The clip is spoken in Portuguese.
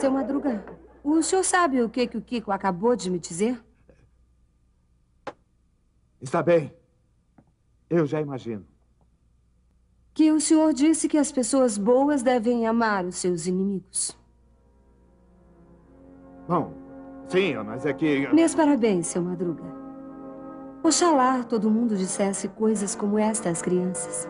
Seu Madruga, o senhor sabe o que, que o Kiko acabou de me dizer? Está bem. Eu já imagino. Que o senhor disse que as pessoas boas devem amar os seus inimigos. Bom, sim, mas é que... Meus parabéns, seu Madruga. Oxalá todo mundo dissesse coisas como esta às crianças.